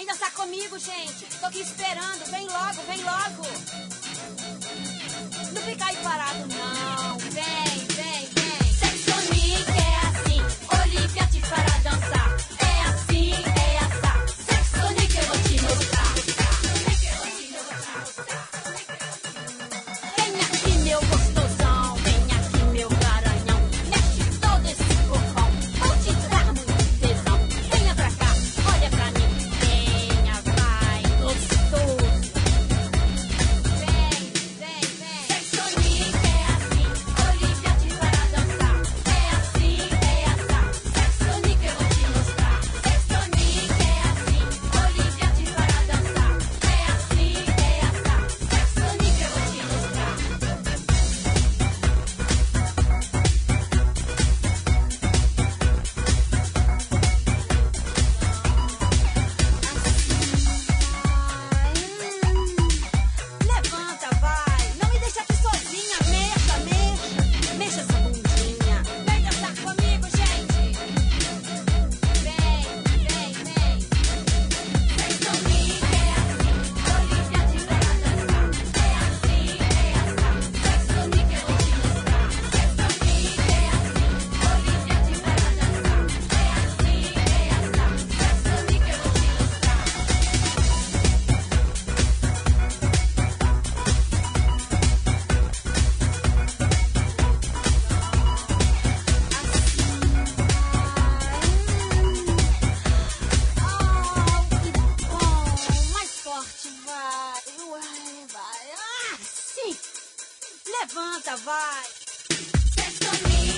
Vem dançar comigo, gente. Tô aqui esperando. Vem logo, vem logo. Não fica aí parado, não. Levanta, vai. Testoninha.